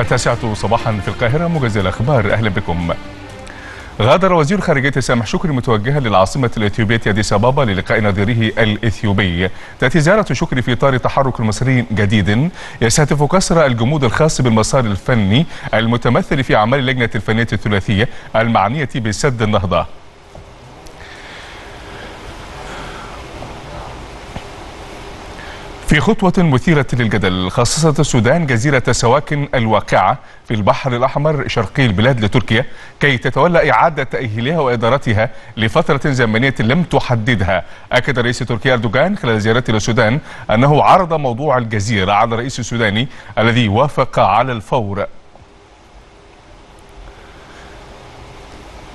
التاسعة صباحا في القاهرة موجز الأخبار. أهلا بكم. غادر وزير خارجية سامح شكري متوجها للعاصمة الإثيوبية أديس أبابا للقاء نظيره الإثيوبي. تأتي زيارة شكري في إطار تحرك مصري جديد. يستهدف كسر الجمود الخاص بالمسار الفني المتمثل في أعمال اللجنة الفنية الثلاثية المعنية بسد النهضة. في خطوة مثيرة للجدل خصصت السودان جزيرة سواكن الواقعة في البحر الأحمر شرقي البلاد لتركيا كي تتولى إعادة تأهيلها وإدارتها لفترة زمنية لم تحددها. أكد رئيس تركيا أردوغان خلال زيارته للسودان أنه عرض موضوع الجزيرة على الرئيس السوداني الذي وافق على الفور.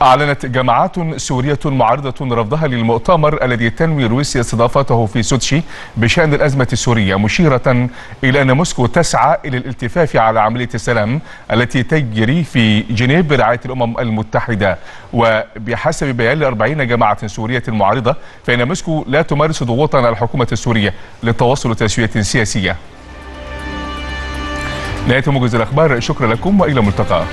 أعلنت جماعات سورية معارضة رفضها للمؤتمر الذي تنوي روسيا استضافته في سوتشي بشأن الأزمة السورية مشيرة إلى أن موسكو تسعى إلى الالتفاف على عملية السلام التي تجري في جنيف برعاية الأمم المتحدة. وبحسب بيان لأربعين جماعة سورية معارضة فإن موسكو لا تمارس ضغوطا على الحكومة السورية للتوصل لتسوية سياسية. نهاية موجز الأخبار شكرا لكم وإلى ملتقى